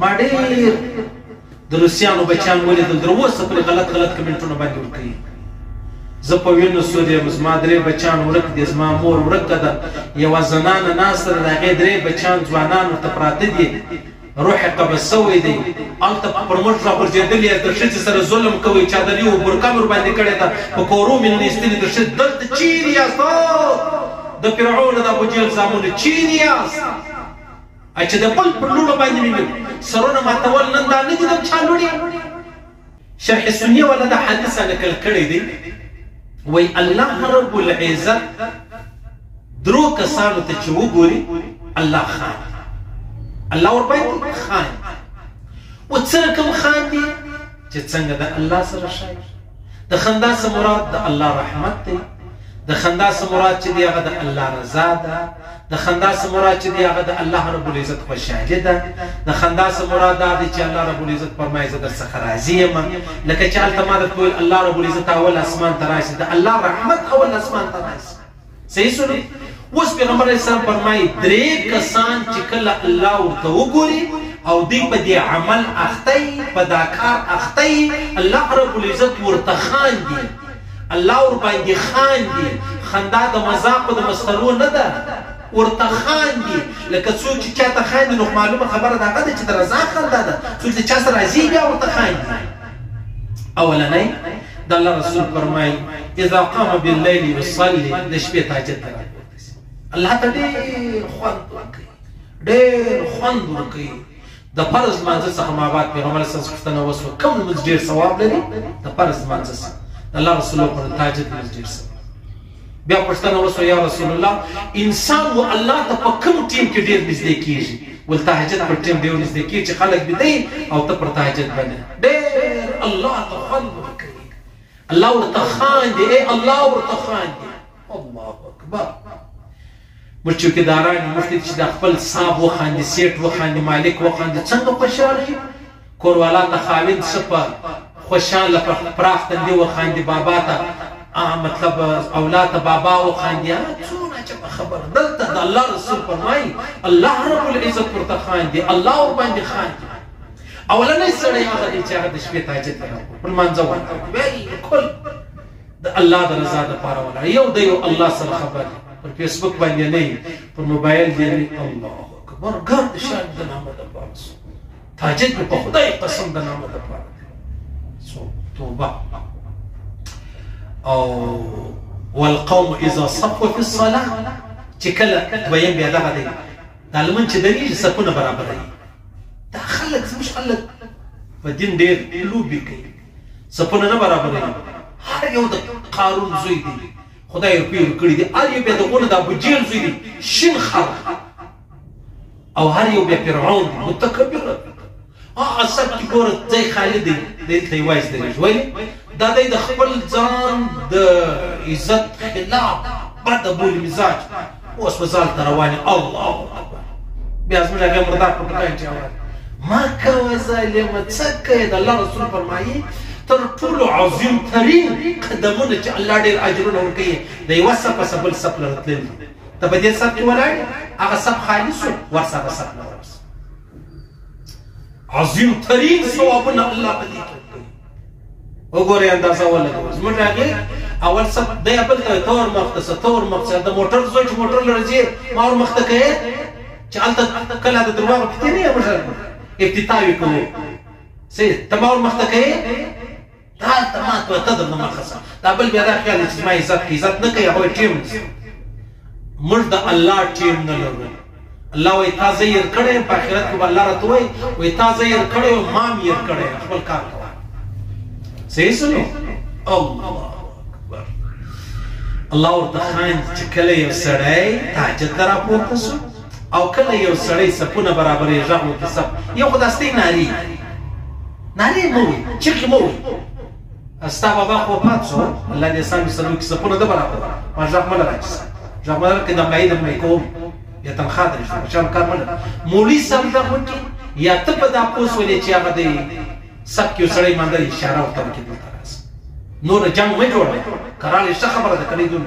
ما ډیر د روسیانو بچیان ولیدل در اوسه پر غلط غلط کمنټونه باندې ورکوي زه په وینو سور یم زما درې بچیان ورک دي زما مور ورکه ده یوه زنانه ناسته ده د هغې درې بچیان ځوانان ورته پراته دي روح قبض سوی دی هلته پر موږ راغورځېدلي یاست د ښځې سره ظلم کوئ چادري او برکه مې ورباندې کړې ده په کورو مې نن ایستلي د ښځې دلته چیرې یاست د فرعون د ابوجهل زامنو چیرې یاست چې د بل پر لوړو باندې وي سرونه ماتول نن دا نه دي د چا لوړي شرح سنیه ولا د حدیث نقل کړی دی وای الله رب العزت درو کسانو ته چې وګوري الله خان الله ور باندې خان و څرکم خان دی چې څنګه د الله سره شای د خندا سره مراد د الله رحمت دی د خندا سره مراد چې دی هغه د الله رضا ده د خندا سره مراد چې دی هغه د الله رب العزت خوشاله ده د خندا سره مراد دا دی چې الله رب العزت فرمایي زه در څخه راضي یم لکه چې الته ما د ټول الله رب العزت اول اسمان ته راشي د الله رحمت اول اسمان ته راشي صحیح سره اوس پیغمبر اسلام فرمایي درې کسان چې کله الله ورته وګوري او دی په دې عمل اخته په دا کار اخته الله رب العزت ورته خان دي الله ور باندې خان دي خندا د مذاق د مسترو نه ده ورته خان دي لکه څوک چې چاته خان دي نو معلومه خبره ده هغه چې درزا خندا ده څوک چې چا سره راځي بیا ورته خان دي اولنۍ د الله رسول فرمایي اذا قام بالليل يصلي د شپې تهجد ته الله ته ډېر خوند ورکړي ډېر خوند ورکړي د فرض مانځ څخه ما بعد پیغمبر صلی الله علیه وسلم وسو کوم موږ ډېر ثواب لري د فرض مانځ څخه الله رسول پر تهجد موږ ډېر ثواب بیا پښتنه وسو یا رسول الله انسان و الله ته په کوم ټیم کې ډیر نږدې کیږي ول تهجد پر ټیم ډیر نږدې کیږي چې خلک به دی او ته پر تهجد باندې ډیر الله ته خوند ورکوي الله ورته خان دی اے الله ورته خان دی الله اکبر موږ چوکیداران یو، موږ ته دي چې دا خپل صاب وخاندي، سیټ وخاندي، مالک وخاندي، څنګه خوشحاله یې؟ کوروالا ته خاوند ښه په خوشحاله په پراخ تندي وخاندي، بابا ته آه مطلب اولاد ته بابا وخاندي، آه څونه چې په خبره دلته د الله رسول فرمایي الله رب العزت ورته خاندي، الله ورباندې خاندي. اولنی سړی هغه دی چې هغه د شپې تهجد ته راپورته لمانځه ولاړ وي، بالکل. د الله د رضا د پاره ولا یو د یو الله سره خبر پر فیسبوک باندې نه پر موبایل دی الله اکبر ګر د شان د نام د پاره تاجد په خدای قسم د نام د پاره سو توبه او والقوم اذا صفوا في الصلاه چې کله ویم بیا دغه دی دا لمن چې دغه سکونه برابر دی دا خلک زموږ خلک په دین ډېر لوبي کوي سپونه نه برابروي هر یو د قارون زوی دی خدای روپی ور کړی دی هر یو به د غونه د ابو جیل زوی دی شین خر او هر یو به فرعون دی متکبر ها سب کی ګور ځای خالد دی دلته یوایز درې ولی دا د خپل ځان د عزت خلاف بد بول مزاج اوس په ځان ته روان الله اکبر بیا زموږ هغه مردار په ټکان چې وایي ما کوه ظالمه څه کوې د الله رسول فرمایي تر ټولو عظیم ترین قدمونه چې الله ډېر اجرونه ورکوي د یوه سپه سه بل سپ له تلل دي ته په دې سپ کې ولاړ هغه سپ خالي سو ورسه به سپ نه ورسه عظیم ترین ثوابونه الله په دې کې وګورئ اندازه ولګوئ زموږ هغې اول څه دی بل ته تور مخ ته څه تور مخ ته د موټر زوی چې موټر لري ځي ما ور مخ ته کوي چې هلته کله د درواغ پتې نه موږ افتتاوي کوو سي ته ما ور مخ ته کوي دا ته ما ته ته درنه مخه سه دا بل بیا دا خیال چې ما عزت کې عزت نه کوي هغه ټیم موږ د الله ټیم نه لرو الله وای تا زه ير کړی په آخرت کې به الله راته وای وای تا زه ير کړی او ما مې ير کړی خپل کار کوه صحیح سنو الله اکبر الله ورته خان چې کله یو سړی تاجد ته راپورته شو او کله یو سړی سپونه برابرې غږ ورته سپ یو خداستی ناری ناری مو وي چرکې مو وي ستا بابا خو وفات شو الله دې سامي سره وکړي سپونه ده برابر ما ژغ مله راکړي ژغ مله راکړي د مې د مې کوم یا تنخواه درې شو بچانو کار مله مولوي سم ژغ وکړي یا ته په دا پوس ولې چې هغه دی سب کې سړی مانده اشاره ورته وکړي دلته راځي نور جنگ مې جوړ کړي کراله څه خبره ده کړې دونه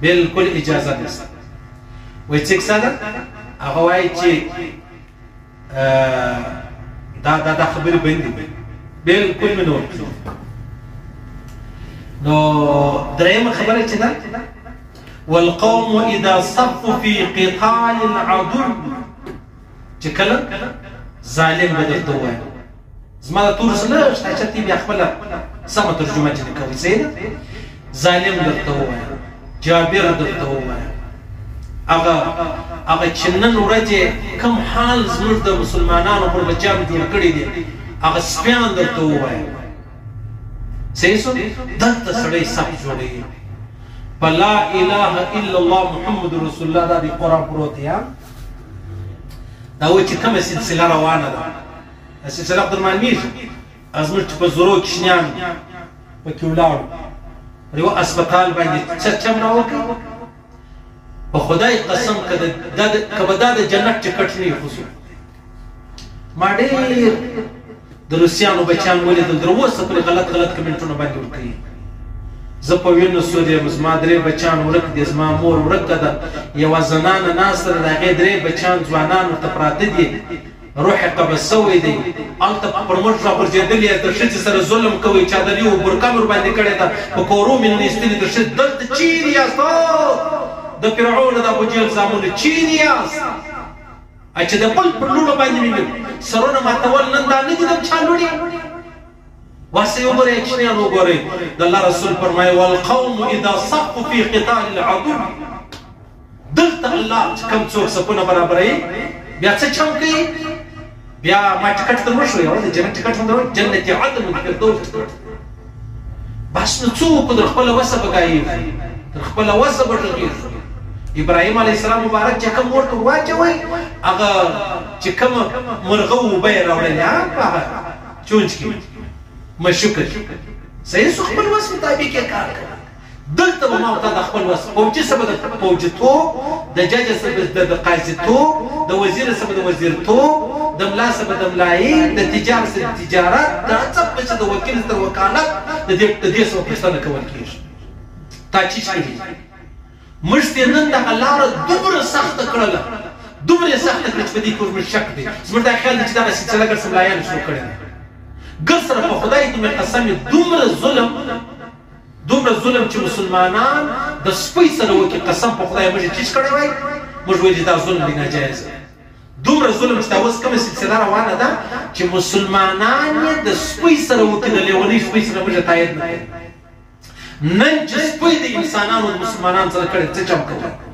بالکل اجازه نشته وای چې څنګه هغه وای چې دا دا د خبرې بندې دي بالکل مې نور نو درېمه خبره چې ده والقوم اذا صفوا في قتال العدو چې کله ظالم بدلته وای زما د تور زړه شته چې تی بیا خپل سم ترجمه چې کوم څه ده ظالم درته وایا جابر درته وایا هغه هغه چې نن ورځې کم حال زموږ د مسلمانانو پر بچیانو جوړ کړی دی هغه سپیان درته ووایي صحیح سو دلته سړی سخت جوړی په لا اله الا الله محمد رسول الله دا دی قرآن پروت یا دا و چې کومه سلسله روانه ده دا سلسله قدر معلومیږي ازمر چې په زرو کشنیان په کې ولاړو پر یو اسپیټال باندې چرچم راوکړ په خدای قسم کده د کبدا د جنت ټکټ نه خصو ما ډیر د روسیانو بچان ولې دل دروسه پر غلط غلط کمنټونه باندې ورکړي زه په وینو سورې مزما درې بچان ورک دي زما مور ورک ده یو زنانه ناس تر دغه درې بچان ځوانان ورته پراته دي روح یې قبض شوی دی هلته پر موږ راغورځېدلي یاست د ښځې سره ظلم کوئ چادري او برقه مې ورباندې کړې ده په کورو مې ننیستلي د ښځې دلته چیرې یاست او د فرعون د ابوجهل زامنو چیرې یاست چې د بل پر لوڼو باندې مې سرونه ماتول نن دا نه دي د چا لوڼې واسه یو ګورې چنیان وګورئ د الله رسول فرمایي والقوم اذا صفوا في قتال العدو دلته الله چې کم څوک سپونه برابروي بیا څه چم کوي بیا ما ټکټ ته مشو یو د جنت ټکټ هم درو جنت عدن الفردوس ټکټ بس نو څوک در خپل وسه بګایي در خپل وسه بټوي ابراهيم عليه السلام مبارک چې کوم ورته واچوي هغه چې کوم مرغه و به راوړل یا په چونچ کې مشکل صحیح خپل وسه مطابق کار کوي دلته به ما ته د خپل وس پوجي سبا د پوجي تو د جج سبا د قاضي تو د وزیر سبا د وزیر تو د ملا سبا د ملای د تجارت سبا د تجارت د څه په چې د وکیل تر وکالت د دې د دې سو پښتنه کول کیږي تا چې کړی مشته نن د غلار دومره سخت کړل دومره سخت کړل چې په دې کور مې شک دی زموږ د خیال چې دا سلسله ګر سملایان شو کړی ګر سره په خدای دې قسم دومره ظلم دومره ظلم چی مسلمانان د سپی سره وکی قسم په خدای موږ یی ټیټ کړی وای موږ ویلی دا ظلم دی ناجایز دی دومره ظلم چی دا اوس کومه سلسله روانه ده چی مسلمانان یی د سپی سره وکی د لیونی سپی سره موږ تایید نه کوو نن چی سپی د انسانانو مسلمانان سره کړی څه چم کوي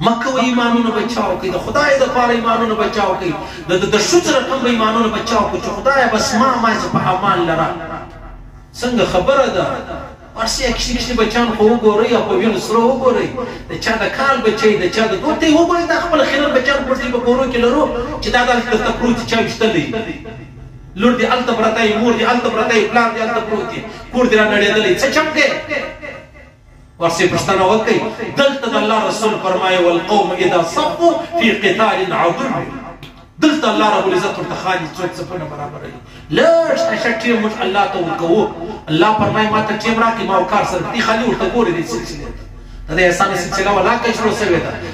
مکه و ایمانونه بچاو کوي د خدای د پاره ایمانونه بچاو کوي د د شوت رقم به ایمانونه بچاو کوي چې خدای بس ما ما چې په امان لره څنګه خبره ده بس یا کشتي کشتي بچان خو وګورئ یا په وینو سره وګورئ د چا د کال بچی د چا د دوته وګورئ دا خپل خیرن بچان پرسي په کورو کې لرو چې دا دلته درته پروت چا وشتلې لور دې الته پرته مور دې الته پرته پلار دې الته پروت کور دې را نړېدلې څه چم کې ورسې پښتنه وکړي دلته د الله رسول فرمایي والقوم اذا صفوا في قتال عظيم دلته الله رب العزت ورته خالي څوک صفونه برابروي لږ تشه ټیم موږ الله ته ورکوو الله فرمایي ما ته ټیم راکړي ما کار سره دي خالي ورته ګوري دې سلسله ته د احسان سلسله ولا کشرو سوې ده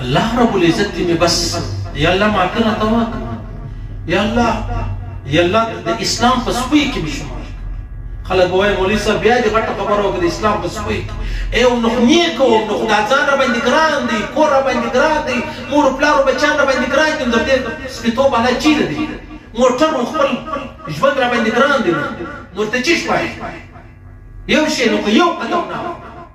الله رب العزت دې مې بس یا الله معافي راته واکړه یا الله یا الله د اسلام په سپوی کې مې شمار خلک وایي مولوي صاحب بیا دې غټه خبره وکړه د اسلام په سپوی کې او نو نیک او نو خدا ځان را باندې ګران دی کور را باندې ګران دی مور پلار بچان را باندې ګران دي نو دې سپیتو بالا چی دی موټر خپل ژوند را باندې ګران دی نو ته چی شوای یو شی نو یو قدم نه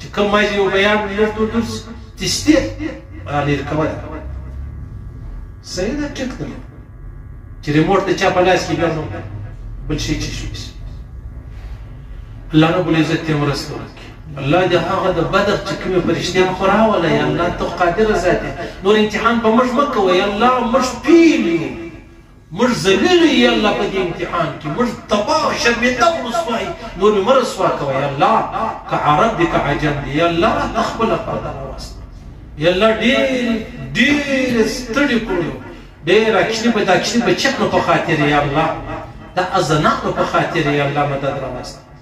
چې کوم مایز یو بیان لږ دو درس تستی را لیر کوله صحیح ده ټیک ده چې ریموټ د چا په لاس کې بیا نو بل شي چې شي الله رب العزت یې مرسته وکړي الله دې هغه د بدر چې کومې فرشتې مخ راوله یا الله ته قادر ذات نور امتحان په موږ مکوه یا الله موږ پیل یو موږ ذلیل یو الله په دې امتحان کې موږ تباه او شرمنده او رسوا یو نور مې مه رسوا کوه یا الله که عرب دې که عجم دې یا الله راته خپله پرده راوسته یا الله ډېر ډېر ستړي کړو ډېر اکشني په داکشني بچیانو په خاطر یا الله د ازنانو په خاطر یا الله مدد راوسته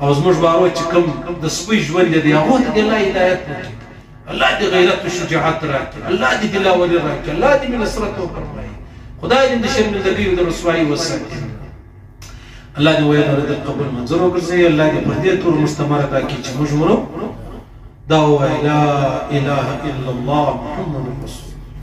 او زموږ وارو چې کوم د سپي ژوند دی هغه ته الله هدایت ورکړي الله دې غیرت او شجاعت راکړي الله دې دلاوري راکړي الله دې منصرت او فرمایي خدای دې د شرمندګۍ او د رسوایي وساتي الله دې وایي دا د قبول منظور وګرځي الله دې پر دې تور مستمر کا کی چې موږ مرو دا وایي لا اله الا الله محمد رسول